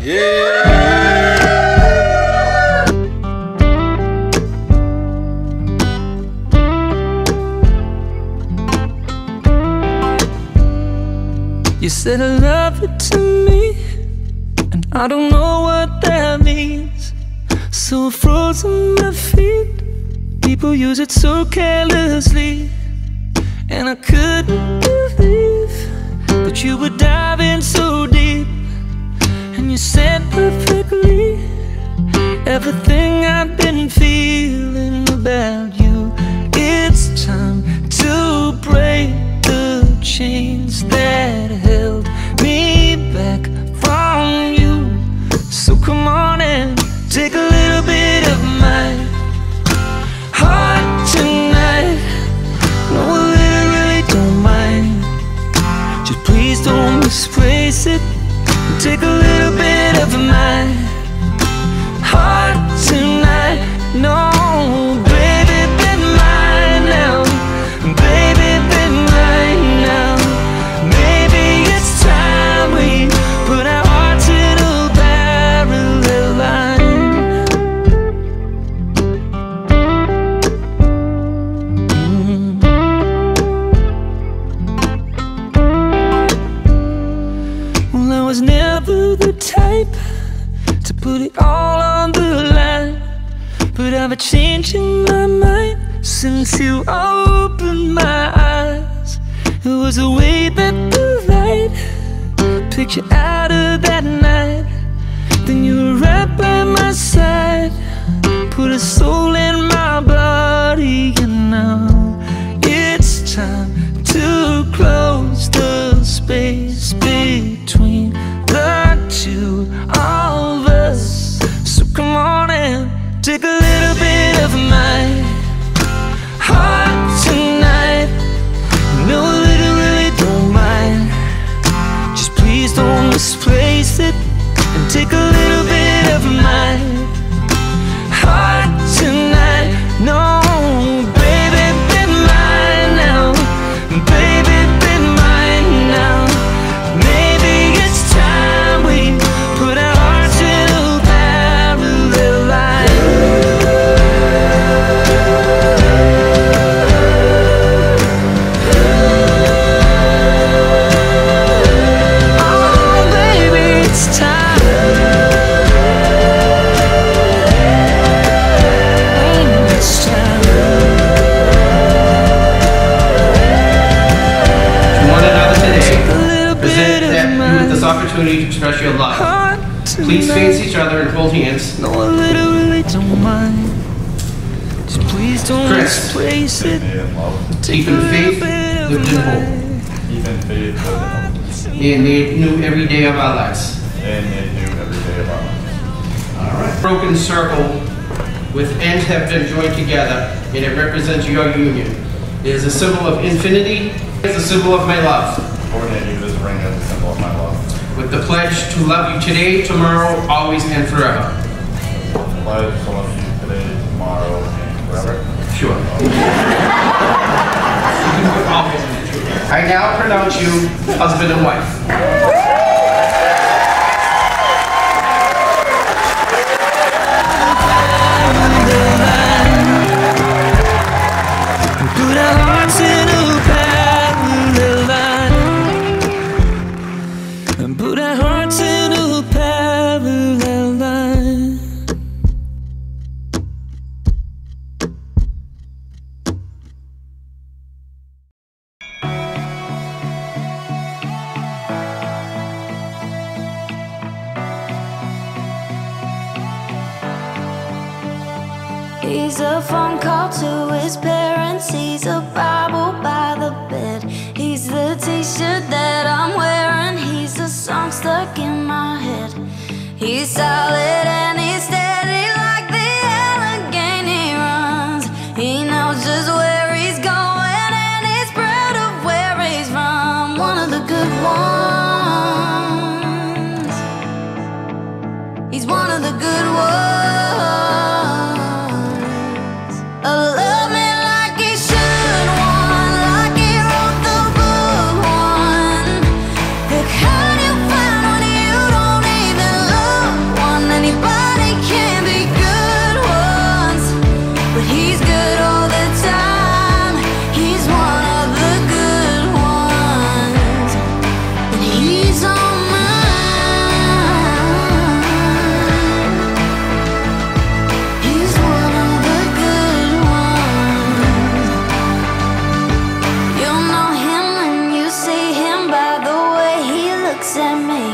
You said I love it to me, and I don't know what that means. So frozen my feet, people use it so carelessly, and I couldn't believe that you were diving so deep, you said perfectly everything I've been feeling about you. It's time to break the chains that held me back from you. So come on and take a little bit of my heart tonight. No, I really, really don't mind. Just please don't misplace it. Take a little bit of my But I've been changing my mind since you opened my eyes. It was a way that the light. Picture out of that night. Then you were right by my side. Put a soul in my don't misplace it and take a little bit of my heart opportunity to express your love. Please face each other and hold hands. No, I literally don't mind. Just please don't Chris. misplace it. Take Keep in a little faith, bit of lived in hope. my in faith, live And they knew every day of our lives. and they do every day of our lives. Broken circle with ends have been joined together, and it represents your union. It is a symbol of infinity. It's a symbol of my love. Coordinating you this ring as a symbol of my love. With the pledge to love you today, tomorrow, always, and forever. Pledge to love you today, tomorrow, and forever. Sure. I now pronounce you husband and wife. He's a phone call to his parents. He's a Bible by the bed. He's the t-shirt that I'm wearing. He's a song stuck in my head. He's solid at me.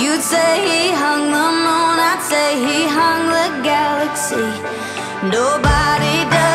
You'd say he hung the moon, I'd say he hung the galaxy. Nobody does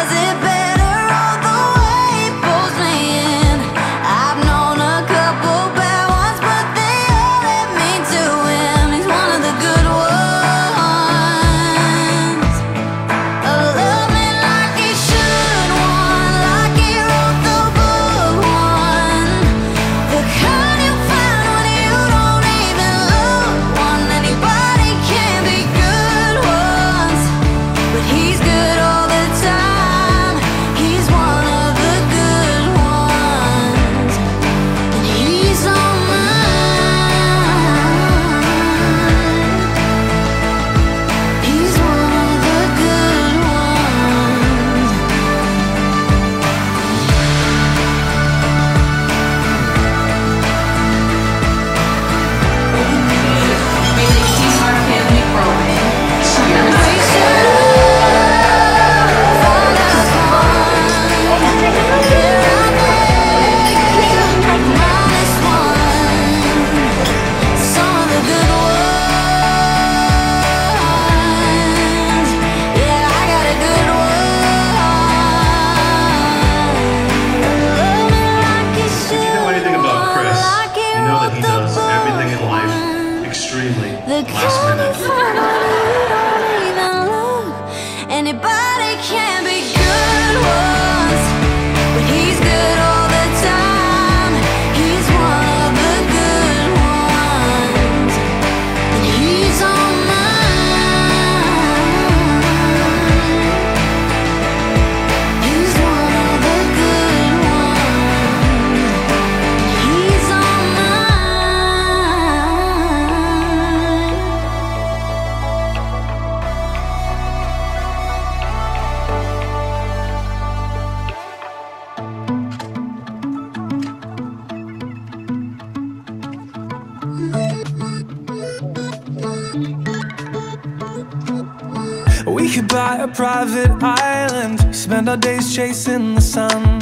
could buy a private island, spend our days chasing the sun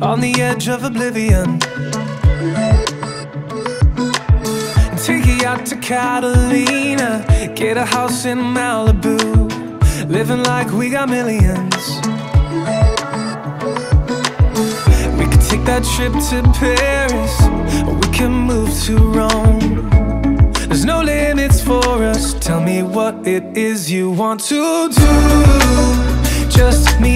on the edge of oblivion. Take you out to Catalina, get a house in Malibu, living like we got millions. We could take that trip to Paris, or we can move to Rome. There's no limits for us. Tell me what it is you want to do. Just me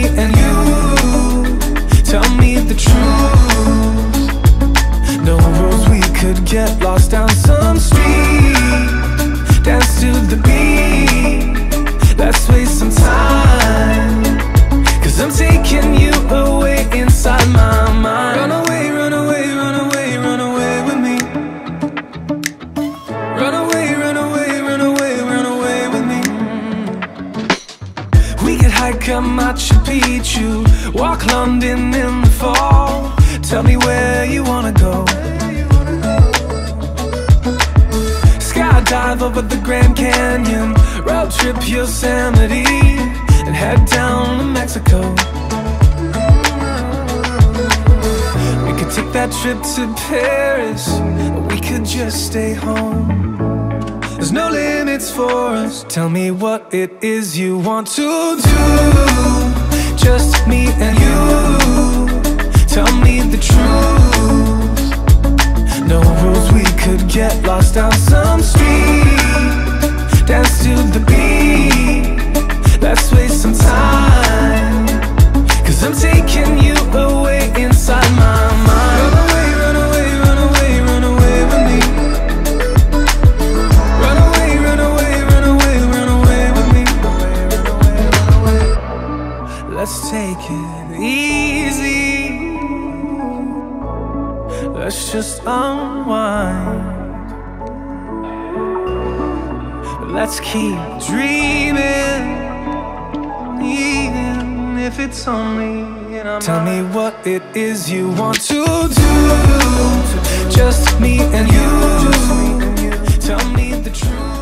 Machu Picchu, walk London in the fall. Tell me where you wanna go. Skydive over the Grand Canyon, road trip Yosemite, and head down to Mexico. We could take that trip to Paris, or we could just stay home. No limits for us. Tell me what it is you want to do. Just me and you. Tell me the truth. No rules, we could get lost down some street. Dance to the beat. Let's waste some time. Cause I'm taking you Let's keep dreaming, even if it's only in our Tell me what it is you want to do, just me and you. Tell me the truth.